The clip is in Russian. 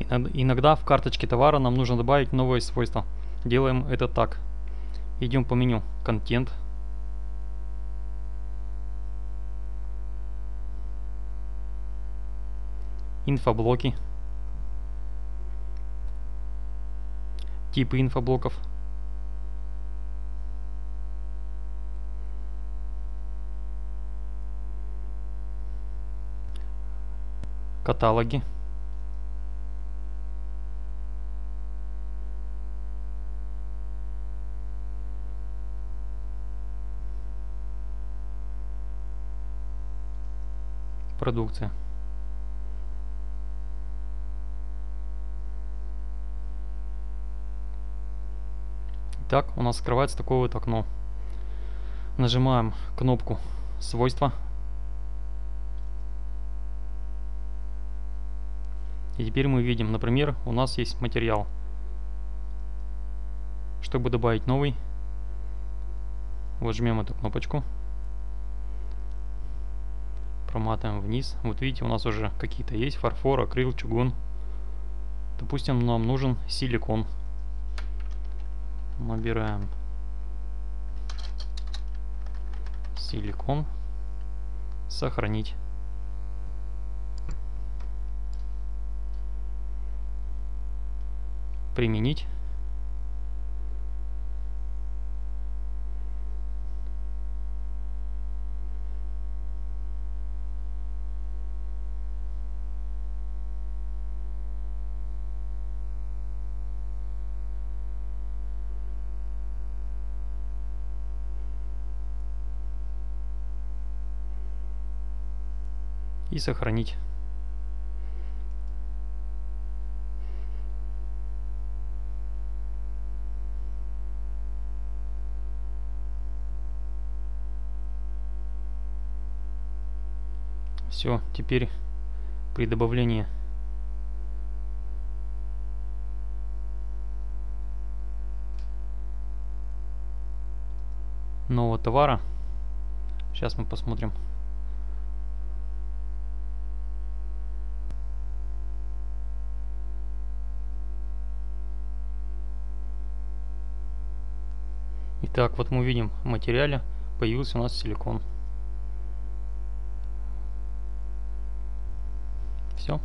Иногда в карточке товара нам нужно добавить новые свойства. Делаем это так. Идем по меню «Контент». Инфоблоки. Типы инфоблоков. Каталоги. Продукция. Итак, у нас открывается такое вот окно. Нажимаем кнопку «Свойства». И теперь мы видим, например, у нас есть материал. Чтобы добавить новый, вот жмем эту кнопочку проматываем вниз. Вот видите, у нас уже какие-то есть фарфор, акрил, чугун. Допустим, нам нужен силикон. Набираем силикон. Сохранить. Применить. И сохранить. Все, теперь при добавлении. Нового товара, сейчас мы посмотрим Итак, вот мы видим в материале появился у нас силикон. Все.